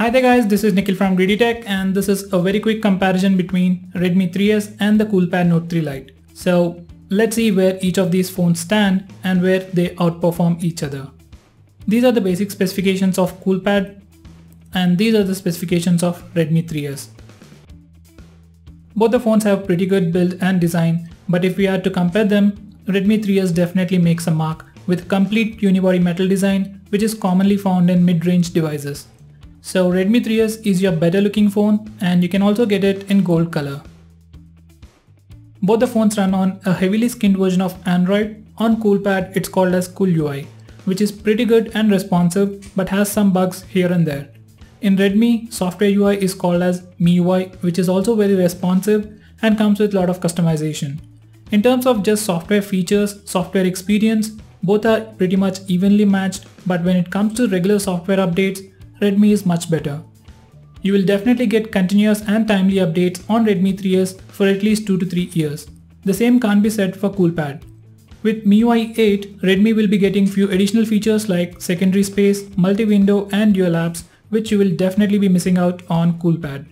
Hi there guys, this is Nikhil from Greedy Tech and this is a very quick comparison between Redmi 3S and the CoolPad Note 3 Lite. So let's see where each of these phones stand and where they outperform each other. These are the basic specifications of CoolPad and these are the specifications of Redmi 3S. Both the phones have pretty good build and design but if we are to compare them, Redmi 3S definitely makes a mark with complete unibody metal design which is commonly found in mid-range devices. So Redmi 3S is your better looking phone and you can also get it in gold color. Both the phones run on a heavily skinned version of Android. On CoolPad it's called as CoolUI, which is pretty good and responsive but has some bugs here and there. In Redmi, software UI is called as MIUI which is also very responsive and comes with lot of customization. In terms of just software features, software experience, both are pretty much evenly matched but when it comes to regular software updates, Redmi is much better. You will definitely get continuous and timely updates on Redmi 3S for at least 2 to 3 years. The same can't be said for CoolPad. With MIUI 8, Redmi will be getting few additional features like secondary space, multi-window and dual apps which you will definitely be missing out on CoolPad.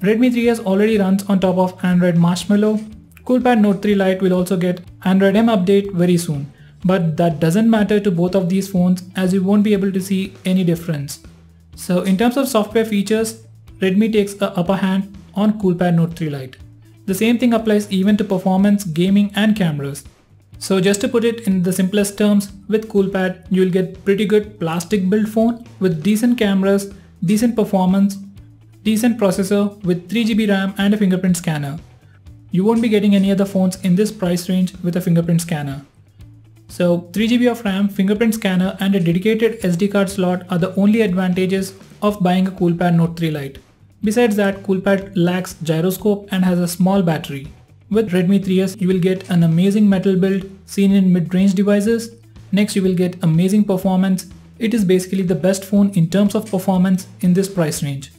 Redmi 3S already runs on top of Android Marshmallow. CoolPad Note 3 Lite will also get Android M update very soon. But that doesn't matter to both of these phones as you won't be able to see any difference. So in terms of software features, Redmi takes a upper hand on CoolPad Note 3 Lite. The same thing applies even to performance, gaming and cameras. So just to put it in the simplest terms, with CoolPad you'll get pretty good plastic build phone with decent cameras, decent performance, decent processor with 3GB RAM and a fingerprint scanner. You won't be getting any other phones in this price range with a fingerprint scanner. So 3GB of RAM, fingerprint scanner and a dedicated SD card slot are the only advantages of buying a CoolPad Note 3 Lite. Besides that, CoolPad lacks gyroscope and has a small battery. With Redmi 3S, you will get an amazing metal build seen in mid-range devices. Next, you will get amazing performance. It is basically the best phone in terms of performance in this price range.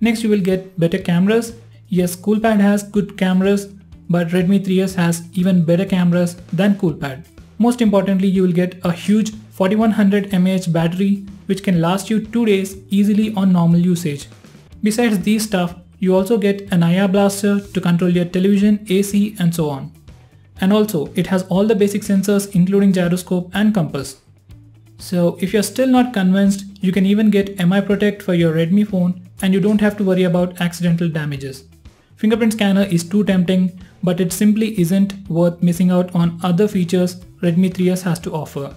Next, you will get better cameras. Yes, CoolPad has good cameras, but Redmi 3S has even better cameras than CoolPad. Most importantly, you will get a huge 4100 mAh battery which can last you 2 days easily on normal usage. Besides these stuff, you also get an IR blaster to control your television, AC and so on. And also, it has all the basic sensors including gyroscope and compass. So if you're still not convinced, you can even get MI Protect for your Redmi phone and you don't have to worry about accidental damages. Fingerprint scanner is too tempting, but it simply isn't worth missing out on other features Redmi 3S has to offer.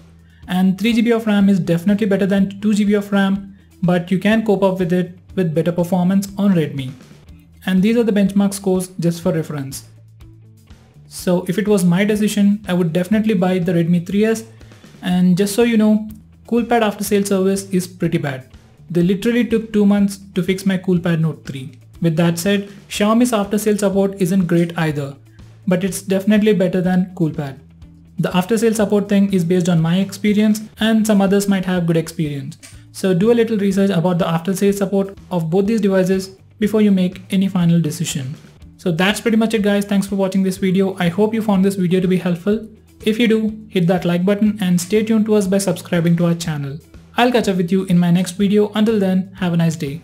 And 3GB of RAM is definitely better than 2GB of RAM, but you can cope up with it with better performance on Redmi. And these are the benchmark scores just for reference. So if it was my decision, I would definitely buy the Redmi 3S and just so you know, CoolPad after sale service is pretty bad. They literally took 2 months to fix my CoolPad Note 3. With that said, Xiaomi's after sale support isn't great either, but it's definitely better than CoolPad. The after sale support thing is based on my experience and some others might have good experience. So do a little research about the after sale support of both these devices before you make any final decision. So that's pretty much it guys. Thanks for watching this video. I hope you found this video to be helpful. If you do, hit that like button and stay tuned to us by subscribing to our channel. I'll catch up with you in my next video. Until then, have a nice day.